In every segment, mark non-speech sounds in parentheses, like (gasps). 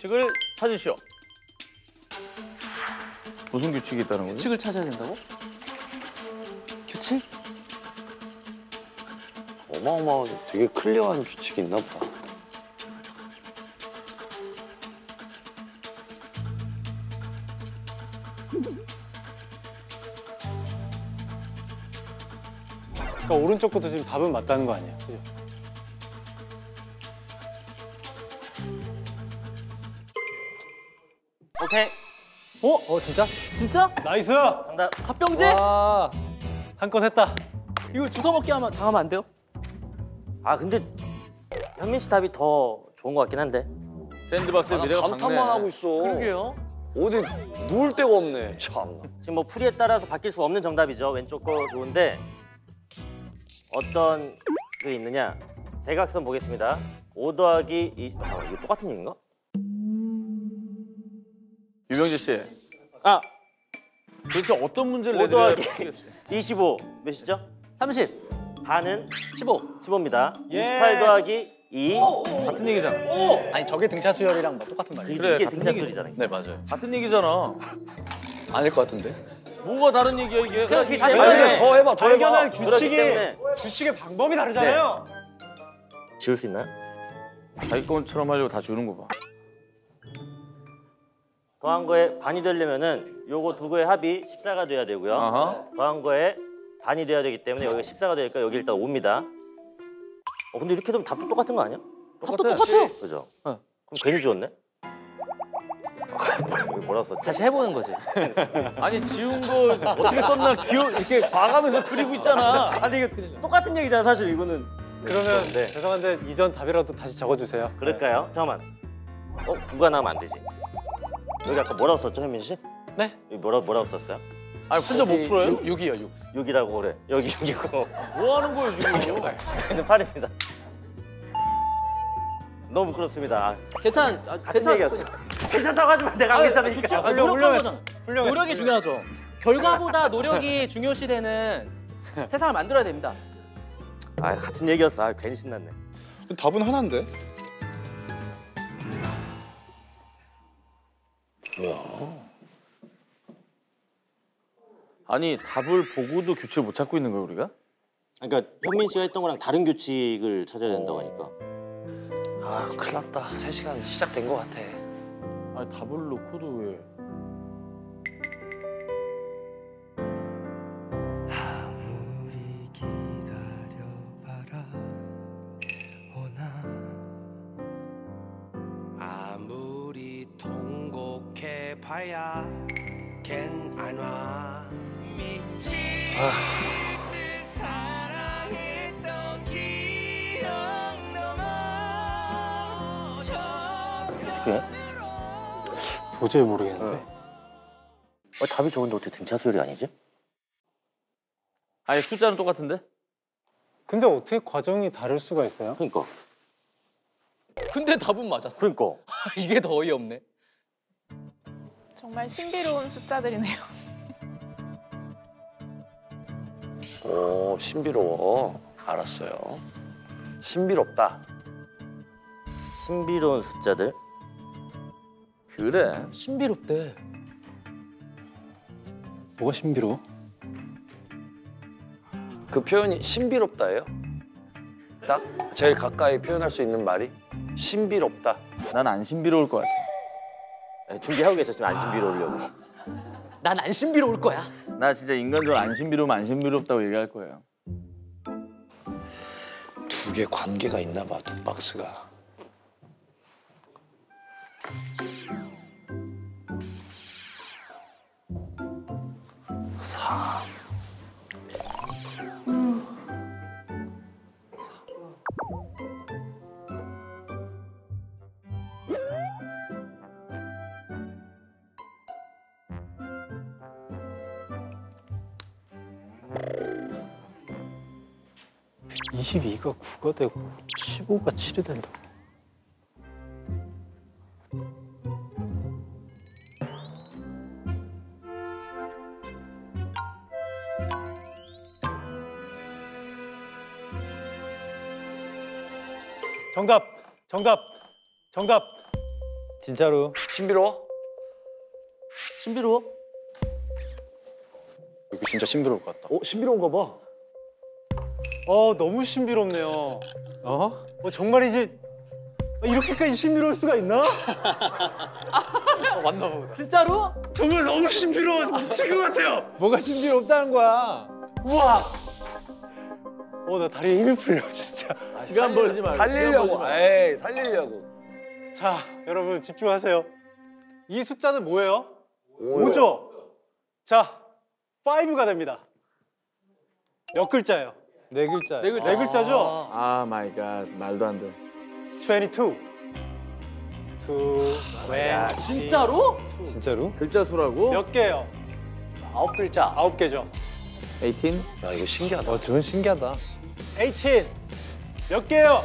규칙을 찾으시오. 무슨 규칙이 있다는 거지? 규칙을 찾아야 된다고? 규칙? 어마어마하게 되게 클리어한 규칙이 있나 보다. 그러니까 오른쪽 것도 지금 답은 맞다는 거 아니에요? 그죠? 오케이. 어? 어 진짜? 진짜? Nice! 정답. 합병제? 와, 한건 했다. 이거 주워 먹기 하면 당하면 안 돼요? 아 근데 현민 씨 답이 더 좋은 것 같긴 한데. 샌드박스에 미래가 감탄만 밝네. 하고 있어. 그러게요. 어디 누울 데가 없네. 참. 지금 뭐 풀이에 따라서 바뀔 수 없는 정답이죠. 왼쪽 거 좋은데 어떤 게 있느냐? 대각선 보겠습니다. 5 더하기 2. 잠깐 이거 똑같은 얘기인가? 유병재 씨, 아, 도대체 어떤 문제를 5 내드려야 (laughs) 더하기 풀리겠어요? 25 몇이죠? 30, 반은 15. 15입니다. 예. 28 더하기 2. 같은 얘기잖아. 아니 저게 등차 수열이랑 뭐 똑같은 말이에요. 이게, 그래, 이게 등차. 소리잖아요. 네 맞아요. 같은 얘기잖아. (laughs) 아닐 것 같은데. 뭐가 다른 얘기야 이게? 그렇기 아니, 때문에 더 해봐, 더 해봐. 발견한 그렇기 규칙이 때문에 규칙의 방법이 다르잖아요. 지울 수 있나요? 자기 것처럼 하려고 다 주는 거 봐. 더한 거에 반이 되려면은 요거 두 거의 합이 14가 돼야 되고요. 아하. 더한 거에 반이 돼야 되기 때문에 여기가 14가 되니까 여기 일단 5입니다. 어 근데 이렇게 되면 답도 똑같은 거 아니야? 답도 똑같아. 그죠? 어. 그럼 괜히 주웠네? 여기 뭐라 썼지? 다시 해보는 거지. (laughs) 아니 지운 거 어떻게 썼나 기억 이렇게 봐가면서 그리고 있잖아. (laughs) 아니 이거 똑같은 얘기잖아 사실 이거는. 그러면 네. 죄송한데 이전 답이라도 다시 적어주세요. 그럴까요? 잠깐만. 어 9가 나오면 안 되지. 여기 아까 뭐라고 썼죠 현민 씨? 네. 여기 뭐라 뭐라고 썼어요? 아니 혼자 못 풀어요? 6이요 6. 6이라고 그래. 여기 6이고 뭐 하는 거예요 지금? 여기는 8입니다. 너무 부끄럽습니다. 아, 괜찮. 아, 같은 괜찮. 얘기였어. 괜찮다고 하지만 내가 안 괜찮으니까. 아, 훌륭- 훌륭했어. 훌륭했어. 노력이 중요하죠. 결과보다 노력이 중요시되는 세상을 만들어야 됩니다. 아 같은 얘기였어. 아 괜히 신났네. 답은 하나인데? 아니 답을 보고도 규칙을 못 찾고 있는 거야 우리가? 그러니까 현민 씨가 했던 거랑 다른 규칙을 찾아야 된다고 하니까. 아, 큰일 났다. 3시간 시작된 것 같아. 아니 답을 놓고도 왜? 어 어떻게? 도저히 모르겠는데. 어, 답이 좋은데 어떻게 등차 수열이 아니지? 아니 숫자는 똑같은데? 근데 어떻게 과정이 다를 수가 있어요? 그러니까. 근데 답은 맞았어. 그러니까. (laughs) 이게 더 어이없네. 정말 신비로운 숫자들이네요. 오, 신비로워. 알았어요. 신비롭다. 신비로운 숫자들. 그래. 신비롭대. 뭐가 신비로워? 그 표현이 신비롭다예요? 딱 제일 가까이 표현할 수 있는 말이 신비롭다. 난 안 신비로울 것 같아. 네, 준비하고 계셨지만 안 신비로우려고. 난안 신비로울 거야. 나 진짜 인간적으로 안 신비로우면 안 신비롭다고 얘기할 거예요. 두 개 관계가 있나 봐, 두 박스가. 22가 9가 되고 15가 7이 된다고. 정답, 정답, 정답. 진짜로. 신비로워? 신비로워? 이거 진짜 신비로울 것 같다. 어 신비로운가 봐. 어 너무 신비롭네요. 어? 어, 정말이지 이렇게까지 신비로울 수가 있나? 어, (laughs) 맞나 보다. 진짜로? 정말 너무 신비로워서 미칠 것 같아요. 뭐가 신비롭다는 거야? 우와. 어 나 다리에 힘이 풀려 진짜. 시간 벌지 말고. 살리려고. 에이 살리려고. 자 여러분 집중하세요. 이 숫자는 뭐예요? 5죠. 자 5가 됩니다. 몇 글자예요? 네 글자. 네 글자. 네 글자죠? Oh my God 말도 안 돼. 22. 2, 웬, 진짜로? 진짜로? 글자 수라고? 몇 개예요? 아홉 글자. 아홉 개죠. 18? 야 이거 신기하다. 어, 저건 신기하다. 18. 몇 개예요?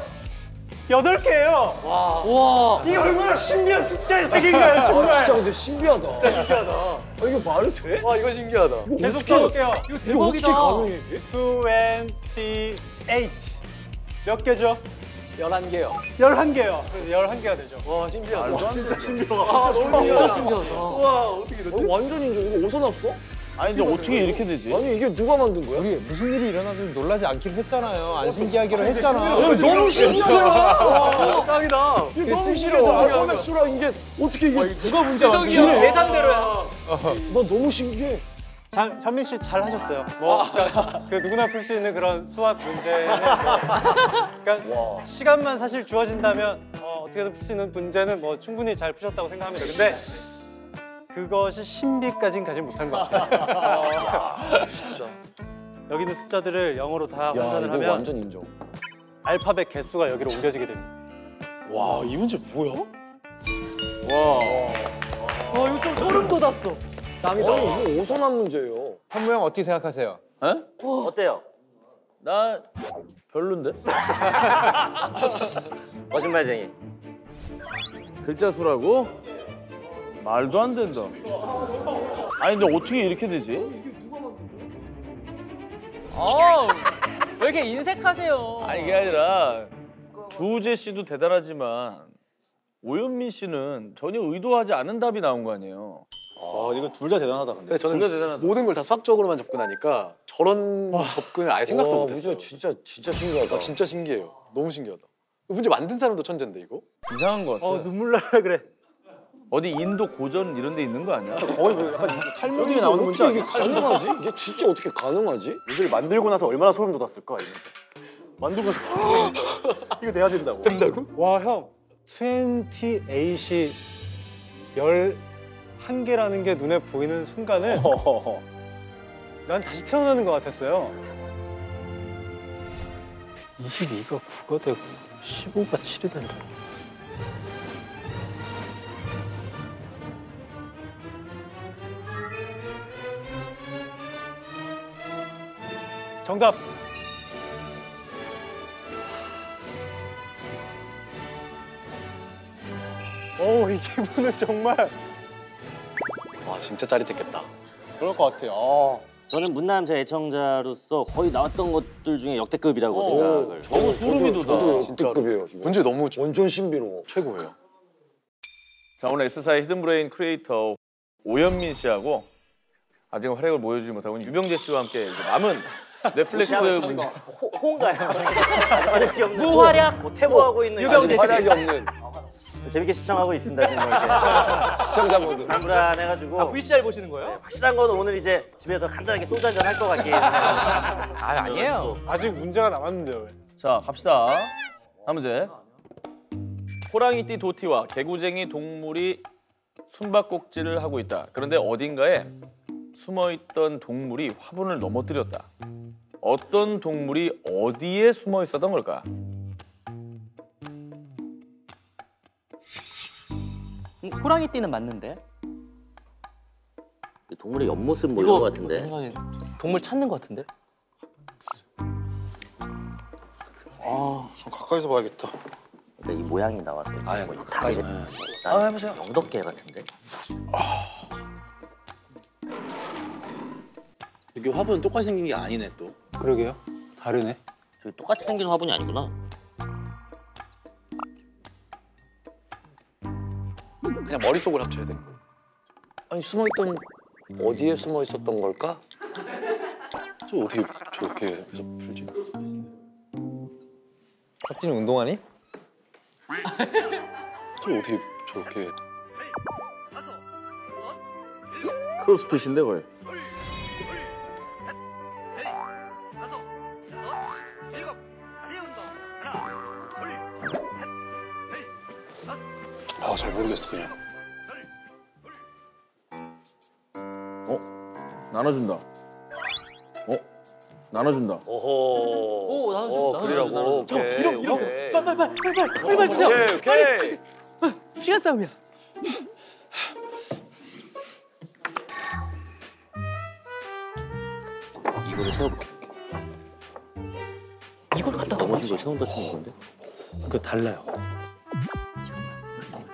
여덟 개예요. 와. 우와. 이 얼마나 신비한 숫자의 세계인가요, 정말. 진짜 근데 신기하다. 진짜 신기하다. 아, 이거 말이 돼? 와 이거 신기하다. 계속 써볼게요. 이거 대박이다. 28. 몇 개죠? 11개요. 11개요. 그래서 11개가 되죠. 와 신기하다. 진짜 신비로워. 아, 너무 신기하다. 우와, 어떻게 어, 완전 인정. 이거 어디서 났어? 아니 근데 어떻게 이렇게 되지? 아니 이게 누가 만든 거야? 우리 무슨 일이 일어나도 놀라지 않기로 했잖아요. 안 신기하기로 했잖아. 너무 신기하다. 짱이다. 이게 너무 신기하다. 알파벳 수랑 이게 어떻게 이게 누가 문제 지석이 형 계산대로야. 나 너무 신기해. 잘, 현민 씨 잘 하셨어요. 뭐, 그러니까 그 누구나 풀 수 있는 그런 수학 문제는. 뭐, 그러니까 시간만 사실 주어진다면 어, 어떻게든 풀 수 있는 문제는 뭐 충분히 잘 푸셨다고 생각합니다. 근데 그것이 신비까지는 가지 못한 것 같아요. 어, 여기 있는 숫자들을 영어로 다야 환산을 하면 완전 인정. 알파벳 개수가 여기로 옮겨지게 됩니다. 와 이 문제 뭐야? 와. 와 이거 좀 소름 돋았어. 짱이다. 아니 이거 난 문제예요? 현무 형 어떻게 생각하세요? 어때요? 나 별론데? (laughs) 거짓말쟁이. 글자 수라고? 말도 안 된다. 아니 근데 어떻게 이렇게 되지? 어. 왜 이렇게 인색하세요? 아니 이게 아니라 주우재 씨도 대단하지만 오현민 씨는 전혀 의도하지 않은 답이 나온 거 아니에요. 와 이거 둘 다 대단하다 근데. 근데 저는 둘다 대단하다. 모든 걸 다 수학적으로만 접근하니까 저런 접근을 아예 생각도 와, 못했어요. 문제 진짜 진짜 신기하다. 아, 진짜 신기해요. 너무 신기하다. 문제 만든 사람도 천재인데 이거? 이상한 거 같아. 어, 눈물 날라 그래. 어디 인도 고전 이런 데 있는 거 아니야? 거의 뭐 약간 탈모닉에 나오는 문제 어떻게 이게 아니야? 가능하지? 이게 진짜 어떻게 가능하지? 문제를 만들고 나서 얼마나 소름 돋았을까 이 문제. 만들고 나서 (gasps) 이거 내야 된다고. 된다고? 와, 형. 28이 11개라는 게 눈에 보이는 순간은. (laughs) 난 다시 태어나는 것 같았어요. 22가 9가 되고 15가 7이 된다. 정답. 오, 이 기분은 정말 와 진짜 짜릿했겠다. 그럴 것 같아. 아. 저는 문남 제 애청자로서 거의 나왔던 것들 중에 역대급이라고 생각을. 너무 소름이 돋아. 저도. 역대급이에요. 이거. 문제 너무 저- 완전 신비로워. 최고예요. 자 오늘 S사의 hidden brain 크리에이터 오현민 씨하고 아직 활약을 보여주지 못하고 있는 유병재 씨와 함께 이제 남은 넷플릭스 문제 호, 호인가요? 활약이 없는 무활약. 뭐 태보하고 있는 유병재 씨. 활약이 없는 재밌게 시청하고 있습니다 지금 (laughs) 시청자분들. 불안불안해가지고 아 VCR 보시는 거예요? 확실한 거는 오늘 이제 집에서 간단하게 소주 한잔 할 것 같긴. 아 아니에요. 아직 문제가 남았는데요. 왜? 자 갑시다 다음 문제 호랑이띠 도티와 개구쟁이 동물이 숨바꼭질을 하고 있다 그런데 어딘가에 숨어있던 동물이 화분을 넘어뜨렸다 어떤 동물이 어디에 숨어 있었던 걸까? 호랑이 띠는 맞는데. 동물의 옆모습 뭐 이런 거 같은데. 동물 찾는 것 같은데. 아 좀 가까이서 봐야겠다. 근데 이 모양이 나와서 아, 뭐 이거 가까이서. 다리가 아 해보세요. 영덕개 같은데. 이게 화분 똑같이 생긴 게 아니네 또. 그러게요. 다르네. 저기 똑같이 생긴 화분이 아니구나. 머릿속을 합쳐야 되는 거예요. 아니 숨어있던 어디에 숨어 있었던 걸까? 저 어떻게 저렇게 해서 풀지? 혁진이 운동하니? 저 어떻게 저렇게 크로스핏인데 거의. 아잘 모르겠어 그냥. 나눠준다. 어? 나눠준다. 오호. 오, 나눠준다. 어, 그리라고. 오케이. 이런 이런 오케이. 빨리 빨리 빨리 빨리 빨리 빨리 주세요. 오케이, 오케이. 시간 싸움이야. 이거를 세워볼게. 이걸 갖다 넘어진 걸 세운다 치는 건데? 그거 달라요.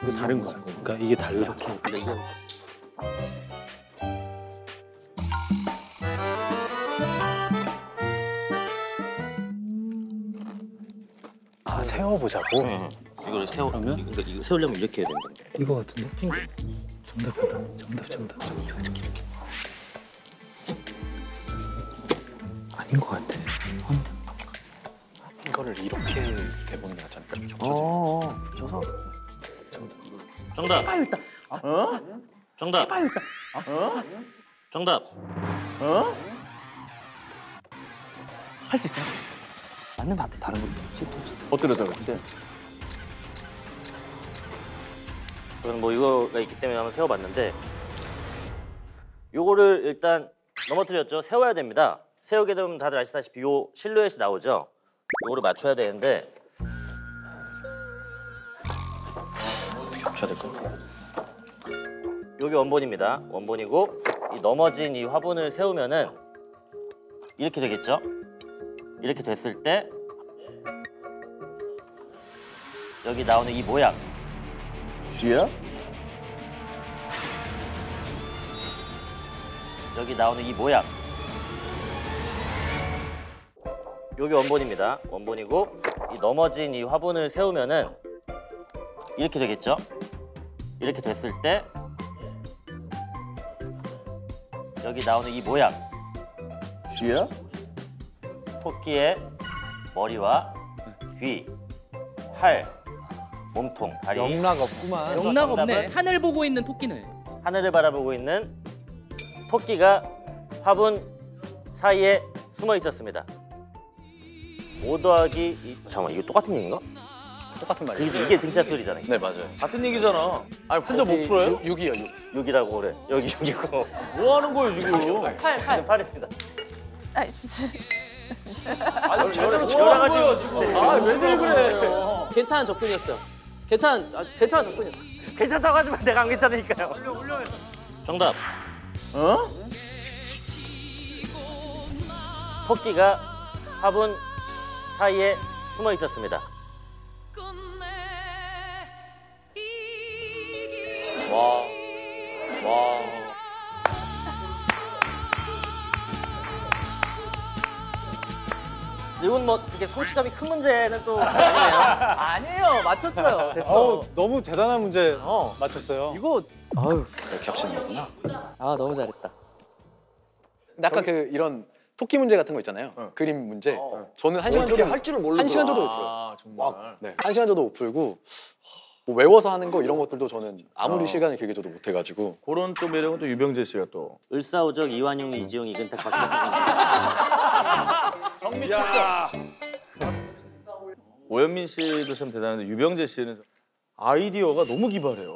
이거 다른 거야. 그러니까 이게 달라. 근데 이거 아 세워보자고. 이거를 세우려면 그러니까 이거 세우려면 이렇게 해야 된다. 이거 같은데? 정답이다. 정답 정답. 이렇게 이렇게. 아닌 것 같아. 이거를 이렇게 대보는 게 낫지 않을까? 어. 져서. 정답. 빨리 있다. 정답. 빨리 있다. 정답. 할수 있어 할 수 있어. 맞는 것 같아. 다른 거. 엎드려다 근데. 저는 뭐 이거가 있기 때문에 한번 세워봤는데 요거를 일단 넘어뜨렸죠. 세워야 됩니다. 세우게 되면 다들 아시다시피 요 실루엣이 나오죠. 요거를 맞춰야 되는데 어떻게 맞춰야 될까? 여기 원본입니다. 원본이고 이 넘어진 이 화분을 세우면은 이렇게 되겠죠. 이렇게 됐을 때 여기 나오는 이 모양. 쥐야? 여기 나오는 이 모양. 여기 원본입니다. 원본이고 이 넘어진 이 화분을 세우면은 이렇게 되겠죠? 이렇게 됐을 때 여기 나오는 이 모양. 쥐야? 토끼의 머리와 귀, 팔, 몸통, 다리 영락 없구만. 영락 없네. 하늘 보고 있는 토끼네. 하늘을 바라보고 있는 토끼가 화분 사이에 숨어 있었습니다. 5 더하기 2... 잠깐만 이거 똑같은 얘기인가? 똑같은 말이에요. 그게 이게 등짝 소리잖아. 네 맞아요. 같은 얘기잖아. 아니 혼자 못 풀어요? 6이요 6. 6이라고 그래. 여기 6이고 뭐 하는 거예요 지금? 팔 팔. 8입니다. 아 진짜. 아니 저러가지고 거예요 지금? 아 웬일 그래? 괜찮은 접근이었어요. 괜찮 아, 괜찮은 접근이었어. 괜찮다고 하지만 내가 안 괜찮으니까요. 정답. 어? 토끼가 화분 사이에 숨어 있었습니다. 이렇게 성취감이 큰 문제는 또 (laughs) 아니네요. 아니에요. 맞췄어요. 됐어. 어우 너무 대단한 문제 어. 맞췄어요. 이거 아유. 이렇게 합치는 거구나. 아 너무 잘했다. 근데 아까 그 이런 토끼 문제 같은 거 있잖아요. 그림 문제. 저는 한 시간 어떻게 정도 할 줄을 모르고. 한 시간 정도 못 풀어요. 아 정말. 네, 한 시간 정도 못 풀고 뭐 외워서 하는 거 이런 것들도 저는 아무리 어. 시간이 길게 줘도 못 해가지고 그런 또 매력은 또 유병재 씨가 또. 을사오적 이완용 이지용 이근택 박정희 정미 축적. 오현민 씨도 참 대단한데 유병재 씨는 아이디어가 너무 기발해요.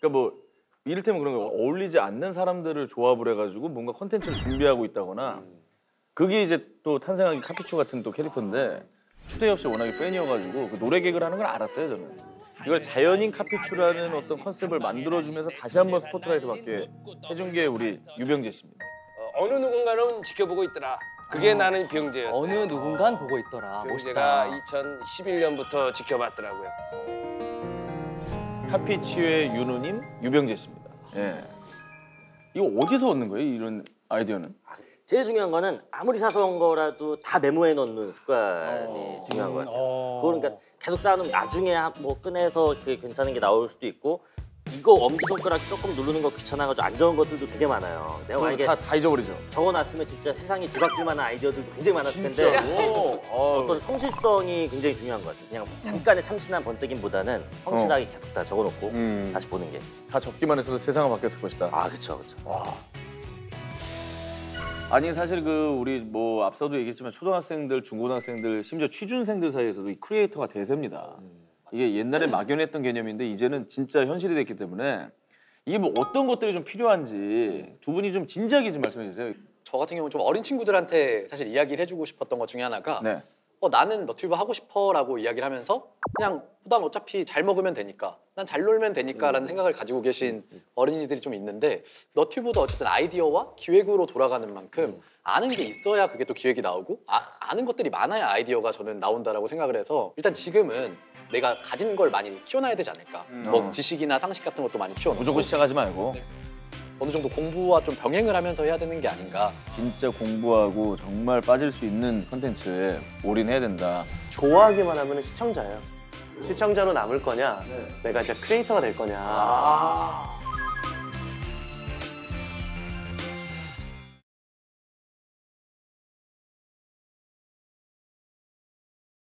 그러니까 뭐 이를테면 그런 거 어울리지 않는 사람들을 조합을 해가지고 뭔가 컨텐츠를 준비하고 있다거나 그게 이제 또 탄생한 카피추 같은 또 캐릭터인데 추대엽 씨 워낙에 팬이어가지고 그 노래 개그를 하는 걸 알았어요 저는. 이걸 자연인 카피추라는 어떤 컨셉을 만들어주면서 다시 한번 스포트라이트 받게 해준 게 우리 유병재 씨입니다. 어느 누군가는 지켜보고 있더라. 그게 나는 병재였어요. 어느 누군간 보고 있더라. 병재가 멋있다. 2011년부터 지켜봤더라고요. 카피치의 윤우님, 유병재 씨입니다. 예. 이거 어디서 얻는 거예요? 이런 아이디어는? 제일 중요한 거는 아무리 사소한 거라도 다 메모해 놓는 습관이 중요한 것 같아요. 그거는 그러니까 계속 쌓아놓으면 나중에 한- 뭐 꺼내서 그게 괜찮은 게 나올 수도 있고 이거 엄지손가락 조금 누르는 거 귀찮아가지고 안 적은 것들도 되게 많아요. 내가 만약에 다, 다 잊어버리죠. 적어놨으면 진짜 세상이 뒤바뀔 만한 아이디어들도 굉장히 많았을 텐데 진짜로. 어, (laughs) 어떤 성실성이 굉장히 중요한 것 같아요. 그냥 잠깐의 참신한 번뜩임보다는 성실하게 계속 다 적어놓고 음. 다시 보는 게. 다 적기만 했어도 세상은 바뀌었을 것이다. 아, 그렇죠, 그렇죠. 아니 사실 그 우리 뭐 앞서도 얘기했지만 초등학생들, 중고등학생들, 심지어 취준생들 사이에서도 이 크리에이터가 대세입니다. 이게 옛날에 막연했던 개념인데 이제는 진짜 현실이 됐기 때문에 이게 뭐 어떤 것들이 좀 필요한지 두 분이 좀 진지하게 좀 말씀해 주세요. 저 같은 경우는 좀 어린 친구들한테 사실 이야기를 해주고 싶었던 것 중에 하나가 네. 어, 나는 너튜브 하고 싶어라고 이야기를 하면서 그냥 난 어차피 잘 먹으면 되니까 난 잘 놀면 되니까라는 생각을 가지고 계신 어린이들이 좀 있는데 너튜브도 어쨌든 아이디어와 기획으로 돌아가는 만큼 아는 게 있어야 그게 또 기획이 나오고 아, 아는 것들이 많아야 아이디어가 저는 나온다라고 생각을 해서 일단 지금은 내가 가진 걸 많이 키워놔야 되지 않을까. 뭐 지식이나 상식 같은 것도 많이 키워놓고. 무조건 시작하지 말고 어느 정도 공부와 좀 병행을 하면서 해야 되는 게 아닌가 진짜 공부하고 정말 빠질 수 있는 컨텐츠에 올인해야 된다. 좋아하기만 하면 시청자예요. 시청자로 남을 거냐, 내가 이제 크리에이터가 될 거냐.